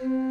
you